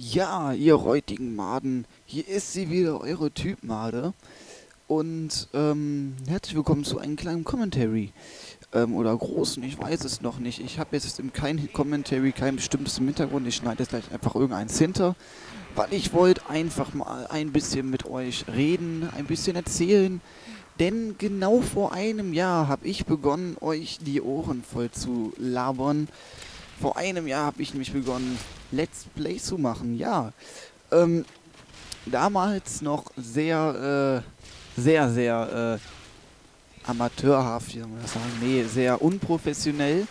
Ja, ihr räutigen Maden, hier ist sie wieder, eure Typmade. Und ähm, herzlich willkommen zu einem kleinen Commentary. Ähm, oder großen, ich weiß es noch nicht. Ich habe jetzt im kein Commentary, kein bestimmtes im Hintergrund. Ich schneide jetzt gleich einfach irgendeins hinter. Weil ich wollte einfach mal ein bisschen mit euch reden, ein bisschen erzählen. Denn genau vor einem Jahr habe ich begonnen, euch die Ohren voll zu labern. Vor einem Jahr habe ich nämlich begonnen, Let's Play zu machen. Ja, ähm, damals noch sehr, äh, sehr, sehr äh, amateurhaft, wie soll man das sagen? Nee, sehr unprofessionell.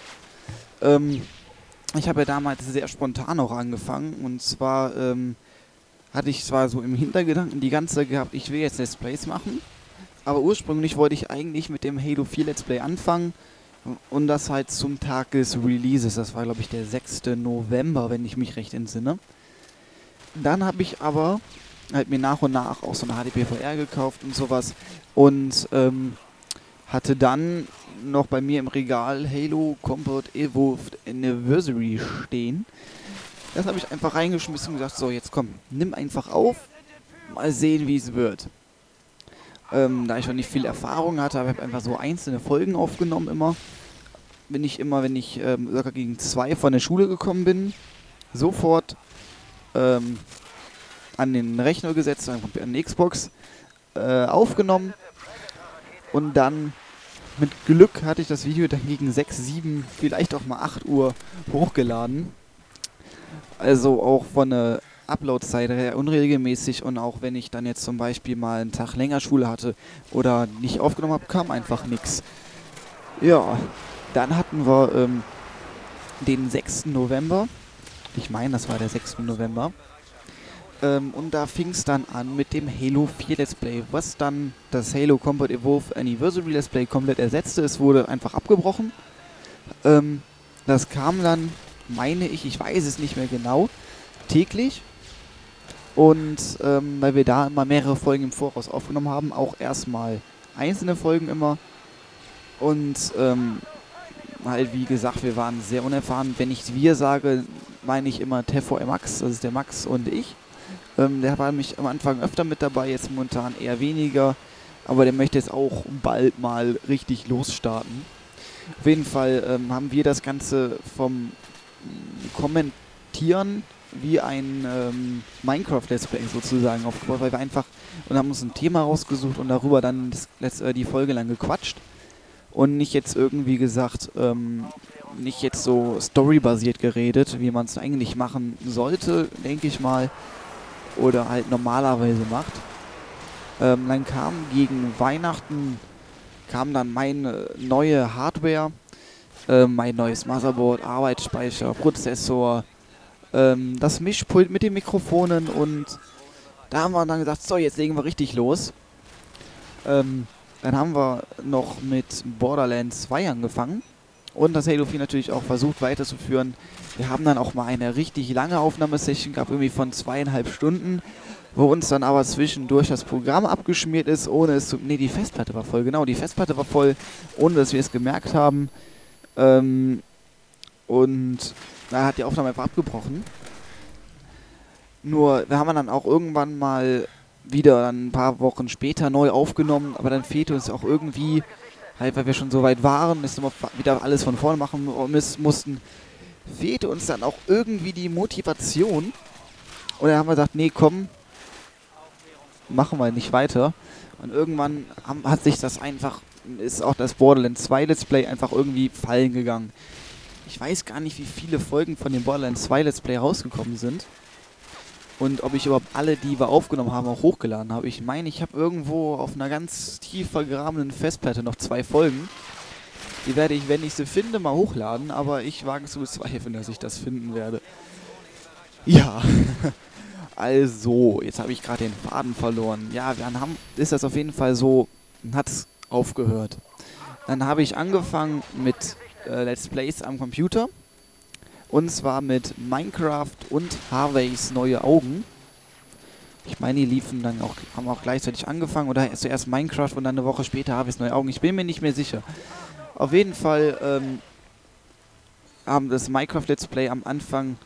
Ähm, ich habe ja damals sehr spontan auch angefangen und zwar ähm, hatte ich zwar so im Hintergedanken die ganze Zeit gehabt, ich will jetzt Let's Plays machen, aber ursprünglich wollte ich eigentlich mit dem Halo 4 Let's Play anfangen und das halt zum Tag des Releases. Das war, glaube ich, der 6. November, wenn ich mich recht entsinne. Dann habe ich aber halt mir nach und nach auch so eine HDPVR gekauft und sowas. Und ähm, hatte dann noch bei mir im Regal Halo Combat Evolved Anniversary stehen. Das habe ich einfach reingeschmissen und gesagt, so jetzt komm, nimm einfach auf, mal sehen wie es wird. Ähm, da ich noch nicht viel Erfahrung hatte, habe ich einfach so einzelne Folgen aufgenommen immer. Bin ich immer, wenn ich ähm, locker gegen zwei von der Schule gekommen bin, sofort ähm, an den Rechner gesetzt, an die Xbox äh, aufgenommen und dann mit Glück hatte ich das Video dann gegen 6, 7, vielleicht auch mal 8 Uhr hochgeladen. Also auch von der Upload-Zeit her unregelmäßig und auch wenn ich dann jetzt zum Beispiel mal einen Tag länger Schule hatte oder nicht aufgenommen habe, kam einfach nichts. Ja, dann hatten wir ähm, den 6. November. Ich meine, das war der 6. November. Ähm, und da fing es dann an mit dem Halo 4 Let's Play, was dann das Halo Combat Evolve Anniversary Let's Play komplett ersetzte. Es wurde einfach abgebrochen. Ähm, das kam dann, meine ich, ich weiß es nicht mehr genau, täglich. Und ähm, weil wir da immer mehrere Folgen im Voraus aufgenommen haben, auch erstmal einzelne Folgen immer. Und ähm, halt, wie gesagt, wir waren sehr unerfahren. Wenn ich wir sage, meine ich immer TVR Max, das ist der Max und ich. Ähm, der war nämlich am Anfang öfter mit dabei, jetzt momentan eher weniger. Aber der möchte jetzt auch bald mal richtig losstarten. Auf jeden Fall ähm, haben wir das Ganze vom Kommentieren wie ein ähm, Minecraft-Let's Play sozusagen aufgebaut, weil wir einfach und haben uns ein Thema rausgesucht und darüber dann das, äh, die Folge lang gequatscht und nicht jetzt irgendwie gesagt, ähm, nicht jetzt so storybasiert geredet, wie man es eigentlich machen sollte, denke ich mal, oder halt normalerweise macht. Ähm, dann kam gegen Weihnachten kam dann meine neue Hardware, äh, mein neues Motherboard, Arbeitsspeicher, Prozessor, ähm, das Mischpult mit den Mikrofonen und da haben wir dann gesagt, so, jetzt legen wir richtig los. Ähm, dann haben wir noch mit Borderlands 2 angefangen und das Halo 4 natürlich auch versucht weiterzuführen. Wir haben dann auch mal eine richtig lange Aufnahmesession gehabt, irgendwie von zweieinhalb Stunden, wo uns dann aber zwischendurch das Programm abgeschmiert ist, ohne es zu... Ne, die Festplatte war voll, genau, die Festplatte war voll, ohne dass wir es gemerkt haben. Ähm, und da hat die Aufnahme einfach abgebrochen. Nur, wir haben dann auch irgendwann mal wieder ein paar Wochen später neu aufgenommen, aber dann fehlte uns auch irgendwie, halt weil wir schon so weit waren, dass wir wieder alles von vorne machen mussten, fehlte uns dann auch irgendwie die Motivation. Und dann haben wir gesagt, nee, komm, machen wir nicht weiter. Und irgendwann haben, hat sich das einfach, ist auch das Borderlands 2 Let's Play einfach irgendwie fallen gegangen. Ich weiß gar nicht, wie viele Folgen von dem Borderlands 2 Let's Play rausgekommen sind. Und ob ich überhaupt alle, die wir aufgenommen haben, auch hochgeladen habe. Ich meine, ich habe irgendwo auf einer ganz tief vergrabenen Festplatte noch zwei Folgen. Die werde ich, wenn ich sie finde, mal hochladen. Aber ich wage zu bezweifeln, dass ich das finden werde. Ja. also, jetzt habe ich gerade den Faden verloren. Ja, dann haben, ist das auf jeden Fall so, hat aufgehört. Dann habe ich angefangen mit äh, Let's Plays am Computer. Und zwar mit Minecraft und Harveys neue Augen. Ich meine, die liefen dann auch, haben auch gleichzeitig angefangen oder zuerst Minecraft und dann eine Woche später Harveys neue Augen. Ich bin mir nicht mehr sicher. Auf jeden Fall ähm, haben das Minecraft Let's Play am Anfang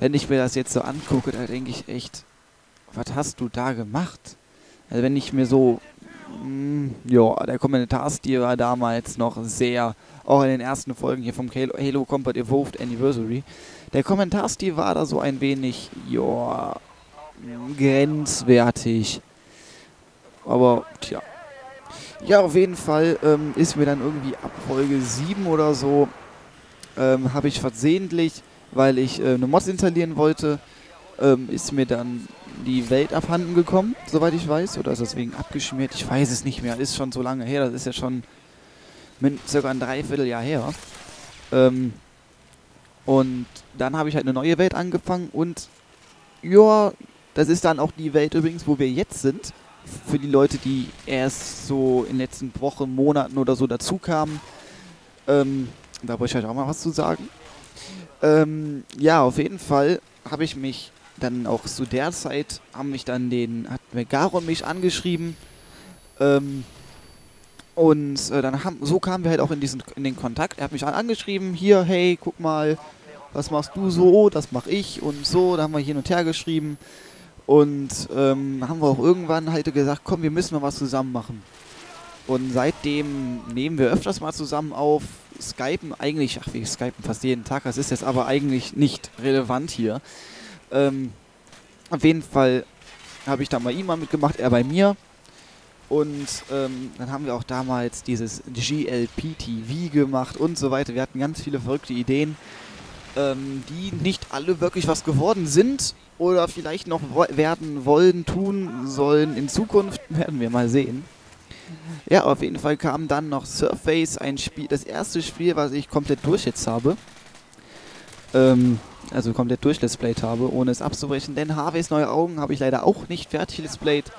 wenn ich mir das jetzt so angucke, da denke ich echt, was hast du da gemacht? Also wenn ich mir so, ja, der Kommentarstil war damals noch sehr, auch in den ersten Folgen hier vom Halo, Combat Evolved Anniversary, der Kommentarstil war da so ein wenig, ja, grenzwertig. Aber, tja. Ja, auf jeden Fall ähm, ist mir dann irgendwie ab Folge 7 oder so, ähm, habe ich versehentlich, weil ich äh, eine Mods installieren wollte, ähm, ist mir dann die Welt abhanden gekommen, soweit ich weiß. Oder ist deswegen abgeschmiert? Ich weiß es nicht mehr. Ist schon so lange her. Das ist ja schon mit circa ein Dreivierteljahr her. Ähm, und dann habe ich halt eine neue Welt angefangen und ja, das ist dann auch die Welt übrigens, wo wir jetzt sind. Für die Leute, die erst so in den letzten Wochen, Monaten oder so dazu kamen. Ähm, da wollte ich halt auch mal was zu sagen. Ähm, ja, auf jeden Fall habe ich mich dann auch zu der Zeit, haben mich dann den, hat Megaron mich angeschrieben. Ähm, und äh, dann haben, so kamen wir halt auch in, diesen, in den Kontakt. Er hat mich angeschrieben, hier, hey, guck mal, was machst du so, das mache ich und so. Da haben wir hin und her geschrieben. Und ähm, haben wir auch irgendwann halt gesagt, komm, wir müssen mal was zusammen machen. Und seitdem nehmen wir öfters mal zusammen auf, skypen eigentlich, ach wir skypen fast jeden Tag, das ist jetzt aber eigentlich nicht relevant hier. Ähm, auf jeden Fall habe ich da mal ihm mal mitgemacht, er bei mir. Und ähm, dann haben wir auch damals dieses GLP-TV gemacht und so weiter. Wir hatten ganz viele verrückte Ideen, ähm, die nicht alle wirklich was geworden sind oder vielleicht noch wo werden wollen, tun sollen in Zukunft. Werden wir mal sehen. Ja, auf jeden Fall kam dann noch Surface, ein Spiel, das erste Spiel, was ich komplett durch habe. Ähm, also komplett durchlesplayt habe, ohne es abzubrechen. Denn Harveys Neue Augen habe ich leider auch nicht fertig displayt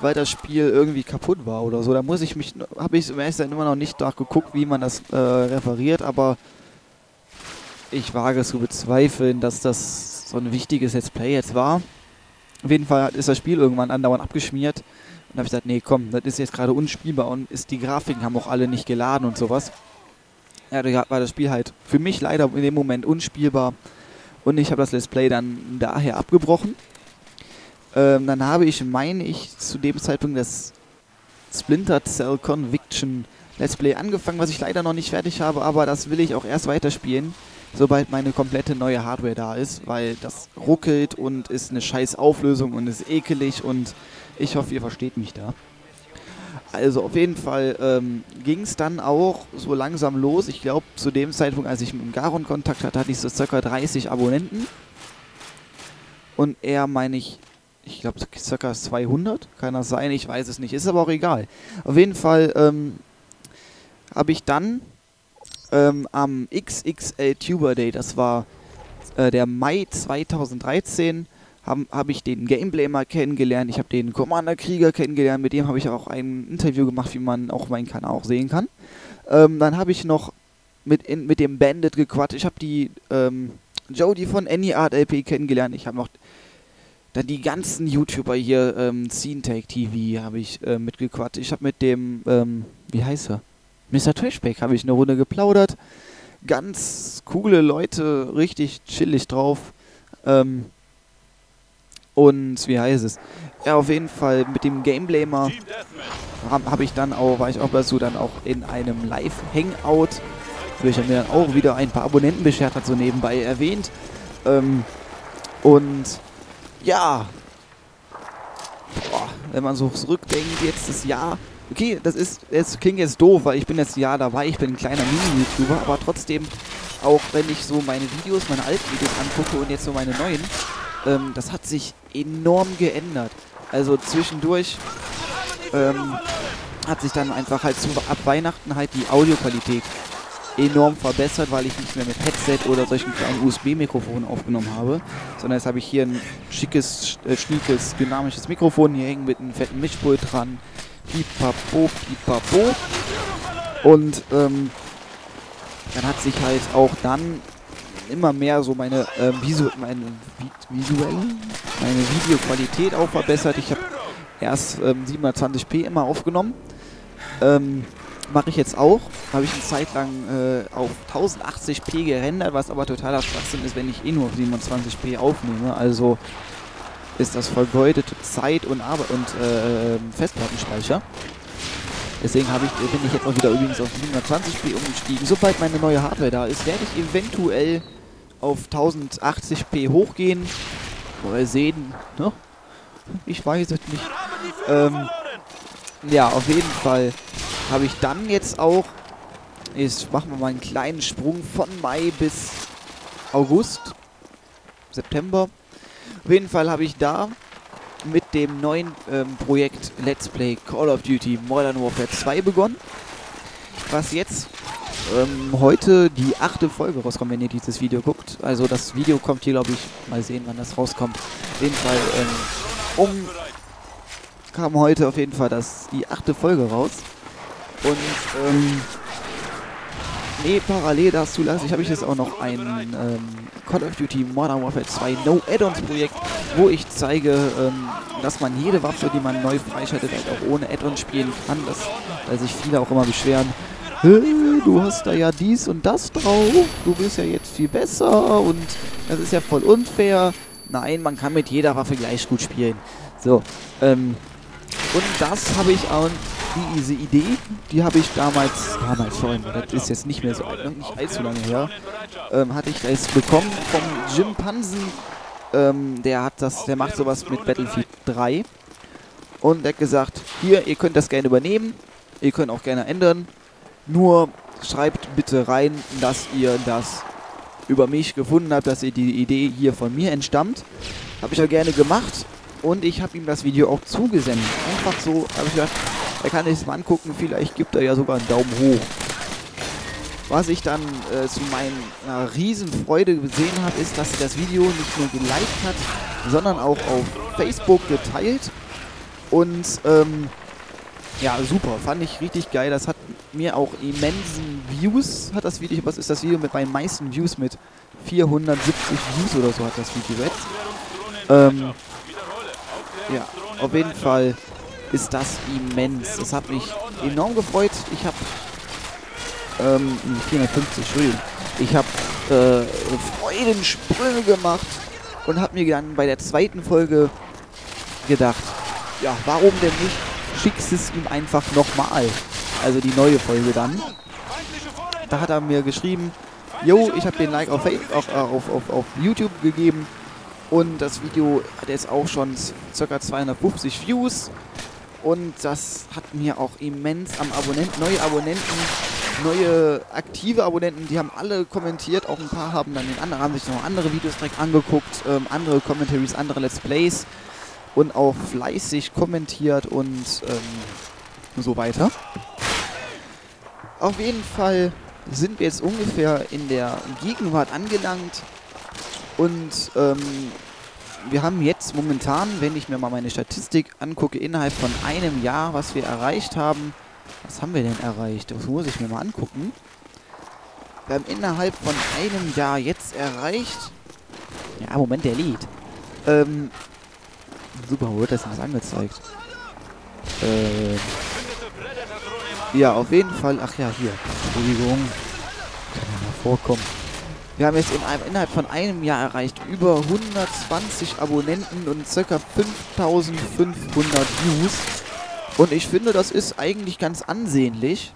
weil das Spiel irgendwie kaputt war oder so. Da muss ich mich, habe ich im ersten immer noch nicht nachgeguckt, wie man das äh, referiert, aber ich wage es zu bezweifeln, dass das so ein wichtiges Let's Play jetzt war. Auf jeden Fall ist das Spiel irgendwann andauernd abgeschmiert. Und habe ich gesagt, nee, komm, das ist jetzt gerade unspielbar und ist die Grafiken haben auch alle nicht geladen und sowas. Ja, da war das Spiel halt für mich leider in dem Moment unspielbar. Und ich habe das Let's Play dann daher abgebrochen. Ähm, dann habe ich, meine ich, zu dem Zeitpunkt das Splinter Cell Conviction Let's Play angefangen, was ich leider noch nicht fertig habe, aber das will ich auch erst weiterspielen, sobald meine komplette neue Hardware da ist, weil das ruckelt und ist eine scheiß Auflösung und ist ekelig und ich hoffe, ihr versteht mich da. Also auf jeden Fall ähm, ging es dann auch so langsam los. Ich glaube, zu dem Zeitpunkt, als ich mit dem Garon Kontakt hatte, hatte ich so ca. 30 Abonnenten. Und er, meine ich, ich glaube, ca. 200. Kann das sein? Ich weiß es nicht. Ist aber auch egal. Auf jeden Fall ähm, habe ich dann ähm, am XXL Tuber Day, das war äh, der Mai 2013, habe hab ich den Gameplay mal kennengelernt. Ich habe den Commander Krieger kennengelernt. Mit dem habe ich auch ein Interview gemacht, wie man auch meinen Kanal auch sehen kann. Ähm, dann habe ich noch mit, in, mit dem Bandit gequatscht. Ich habe die ähm, Jody von Any Art LP kennengelernt. Ich habe noch dann die ganzen YouTuber hier, ähm, Scene TV habe ich äh, mitgequatscht. Ich habe mit dem, ähm, wie heißt er? Mr. Trashback habe ich eine Runde geplaudert. Ganz coole Leute, richtig chillig drauf. Ähm, und wie heißt es? Ja, auf jeden Fall mit dem Gameblamer habe hab ich dann auch, war ich auch dazu dann auch in einem Live-Hangout, welcher mir dann auch wieder ein paar Abonnenten beschert hat, so nebenbei erwähnt. Ähm, und ja. Boah, wenn man so zurückdenkt, jetzt das Jahr. Okay, das ist, es klingt jetzt doof, weil ich bin jetzt ein Jahr dabei, ich bin ein kleiner Mini-YouTuber, aber trotzdem, auch wenn ich so meine Videos, meine alten Videos angucke und jetzt so meine neuen, ähm, das hat sich enorm geändert. Also zwischendurch ähm, hat sich dann einfach halt zu, ab Weihnachten halt die Audioqualität enorm verbessert, weil ich nicht mehr mit Headset oder solchen kleinen USB-Mikrofonen aufgenommen habe, sondern jetzt habe ich hier ein schickes, äh, schniekes, dynamisches Mikrofon hier hängen mit einem fetten Mischpult dran. Pipapo, pipapo. Und ähm, dann hat sich halt auch dann immer mehr so meine, ähm, visu meine visuelle, meine Videoqualität auch verbessert. Ich habe erst ähm, 720p immer aufgenommen. Ähm, Mache ich jetzt auch habe ich eine Zeit lang äh, auf 1080p gerendert, was aber totaler Schwachsinn ist, wenn ich eh nur auf 27p aufnehme. Also ist das vergeudete Zeit und Arbeit und äh, Festplattenspeicher. Deswegen ich, bin ich jetzt auch wieder übrigens auf 720p umgestiegen. Sobald meine neue Hardware da ist, werde ich eventuell auf 1080p hochgehen. Mal sehen, ne? Ich weiß es nicht. Ähm, ja, auf jeden Fall habe ich dann jetzt auch Jetzt machen wir mal einen kleinen Sprung von Mai bis August, September. Auf jeden Fall habe ich da mit dem neuen ähm, Projekt Let's Play Call of Duty Modern Warfare 2 begonnen. Was jetzt ähm, heute die achte Folge rauskommt, wenn ihr dieses Video guckt. Also das Video kommt hier, glaube ich, mal sehen, wann das rauskommt. Auf jeden Fall ähm, um kam heute auf jeden Fall das, die achte Folge raus. Und ähm, Nee, parallel dazu lasse ich, habe ich jetzt auch noch ein ähm, Call of Duty Modern Warfare 2 No Add-ons Projekt, wo ich zeige, ähm, dass man jede Waffe, die man neu freischaltet, halt auch ohne Add-on spielen kann. Das, weil sich viele auch immer beschweren, du hast da ja dies und das drauf, du bist ja jetzt viel besser und das ist ja voll unfair. Nein, man kann mit jeder Waffe gleich gut spielen. So, ähm, und das habe ich auch die, diese Idee, die habe ich damals, damals vor das ist jetzt nicht mehr so, nicht allzu lange her, ähm, hatte ich das bekommen vom Jim Pansen. Ähm, der hat das, der macht sowas mit Battlefield 3. Und der hat gesagt, hier, ihr könnt das gerne übernehmen, ihr könnt auch gerne ändern, nur schreibt bitte rein, dass ihr das über mich gefunden habt, dass ihr die Idee hier von mir entstammt. Habe ich ja gerne gemacht und ich habe ihm das Video auch zugesendet. Einfach so, habe ich gedacht, er kann sich das mal angucken, vielleicht gibt er ja sogar einen Daumen hoch. Was ich dann äh, zu meiner Riesenfreude gesehen habe, ist, dass er das Video nicht nur geliked hat, sondern auch auf Facebook geteilt. Und ähm, ja, super, fand ich richtig geil. Das hat mir auch immensen Views, hat das Video, was ist das Video mit meinen meisten Views mit 470 Views oder so hat das Video jetzt. Ähm, ja, auf jeden Fall ist das immens. Das hat mich enorm gefreut. Ich habe ähm, 450, Entschuldigung. Ich habe äh, Freudensprünge gemacht und habe mir dann bei der zweiten Folge gedacht, ja, warum denn nicht? Schickst es ihm einfach nochmal. Also die neue Folge dann. Da hat er mir geschrieben, yo, ich habe den Like auf, auf, auf, auf, auf YouTube gegeben und das Video hat jetzt auch schon ca. 250 Views. Und das hat mir auch immens am Abonnenten, neue Abonnenten, neue aktive Abonnenten, die haben alle kommentiert, auch ein paar haben dann den anderen, haben sich noch andere Videos direkt angeguckt, ähm, andere Commentaries, andere Let's Plays und auch fleißig kommentiert und ähm, so weiter. Auf jeden Fall sind wir jetzt ungefähr in der Gegenwart angelangt und ähm, wir haben jetzt momentan, wenn ich mir mal meine Statistik angucke, innerhalb von einem Jahr, was wir erreicht haben. Was haben wir denn erreicht? Das muss ich mir mal angucken. Wir haben innerhalb von einem Jahr jetzt erreicht... Ja, Moment, der Lied. Ähm, super, wo wird das denn was angezeigt? Ähm, ja, auf jeden Fall... Ach ja, hier. Entschuldigung. Kann ja mal vorkommen. Wir haben jetzt in einem, innerhalb von einem Jahr erreicht über 120 Abonnenten und ca. 5500 Views. Und ich finde, das ist eigentlich ganz ansehnlich.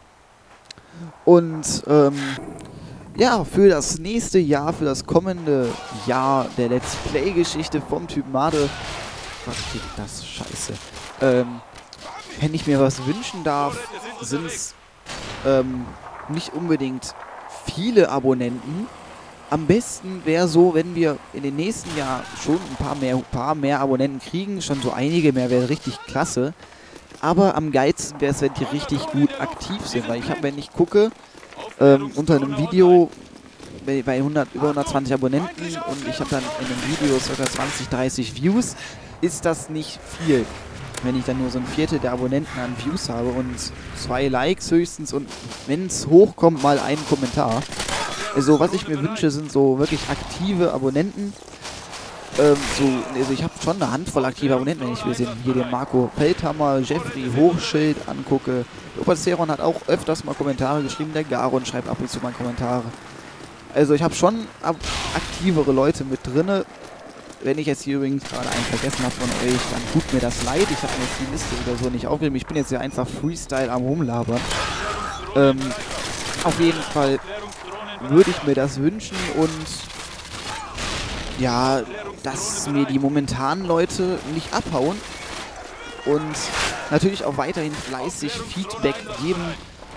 Und ähm, ja, für das nächste Jahr, für das kommende Jahr der Let's Play-Geschichte vom Typ Made. Was geht das? Scheiße. Ähm, wenn ich mir was wünschen darf, sind es ähm, nicht unbedingt viele Abonnenten, am besten wäre so, wenn wir in den nächsten Jahren schon ein paar mehr, paar mehr Abonnenten kriegen. Schon so einige mehr wäre richtig klasse. Aber am geilsten wäre es, wenn die richtig gut aktiv sind. Weil ich habe, wenn ich gucke, ähm, unter einem Video bei, bei 100, über 120 Abonnenten und ich habe dann in einem Video ca. 20, 30 Views, ist das nicht viel. Wenn ich dann nur so ein Viertel der Abonnenten an Views habe und zwei Likes höchstens und wenn es hochkommt, mal einen Kommentar. Also was ich mir wünsche, sind so wirklich aktive Abonnenten. Ähm, so, also ich habe schon eine Handvoll aktiver Abonnenten, wenn ich will sehen. Hier den Marco Feldhammer, Jeffrey Hochschild angucke. Oberzeron hat auch öfters mal Kommentare geschrieben. Der Garon schreibt ab und zu mal Kommentare. Also ich habe schon aktivere Leute mit drinne. Wenn ich jetzt hier übrigens gerade einen vergessen habe von euch, dann tut mir das leid. Ich habe mir jetzt die Liste oder so nicht aufgenommen. Ich bin jetzt hier einfach Freestyle am Rumlabern. Ähm, auf jeden Fall würde ich mir das wünschen und ja, dass mir die momentanen Leute nicht abhauen und natürlich auch weiterhin fleißig Feedback geben,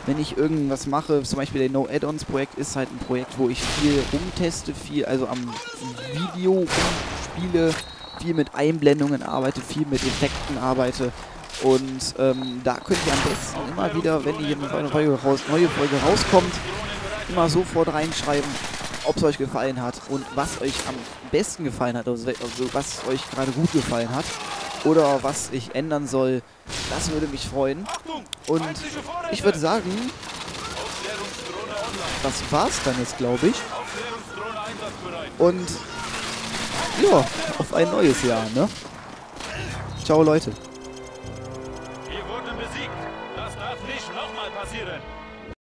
wenn ich irgendwas mache. Zum Beispiel der No Add-ons Projekt ist halt ein Projekt, wo ich viel rumteste, viel also am Video rumspiele, viel mit Einblendungen arbeite, viel mit Effekten arbeite. Und ähm, da könnt ihr am besten immer wieder, wenn hier eine neue Folge rauskommt, immer sofort reinschreiben, ob es euch gefallen hat und was euch am besten gefallen hat, also, also was euch gerade gut gefallen hat oder was ich ändern soll. Das würde mich freuen. Und ich würde sagen, das war's dann jetzt, glaube ich. Und ja, auf ein neues Jahr, ne? Ciao, Leute.